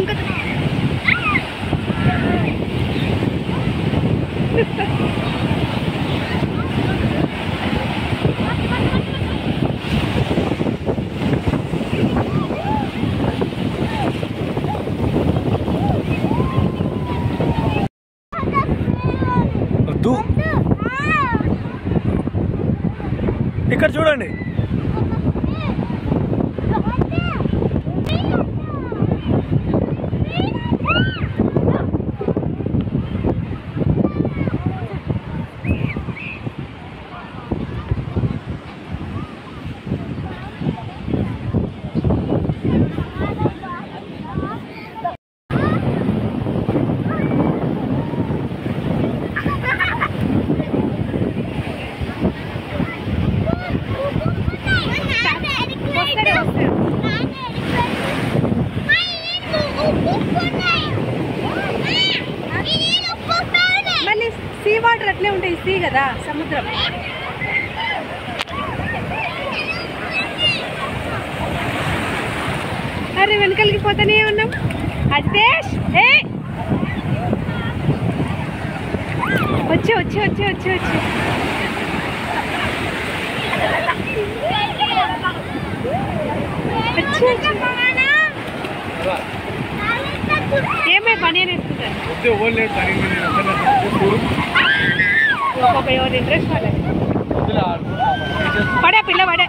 ఊకదు ఊకదు వద్దు ఇక్కడ చూడండి ఇట్లే ఉంటాయి సీ కదా సముద్రం. అరే వెనకలికి పోతానే ఉన్నాం. అజితేష్ ఏ? వచ్చి వచ్చి వచ్చి వచ్చి వచ్చి. ఏమై పని నేర్చుకుంటారు ఒక్కొక్క ఎవరి ఇంట్రెస్ట్ వాళ్ళకి పడే పిల్ల పడే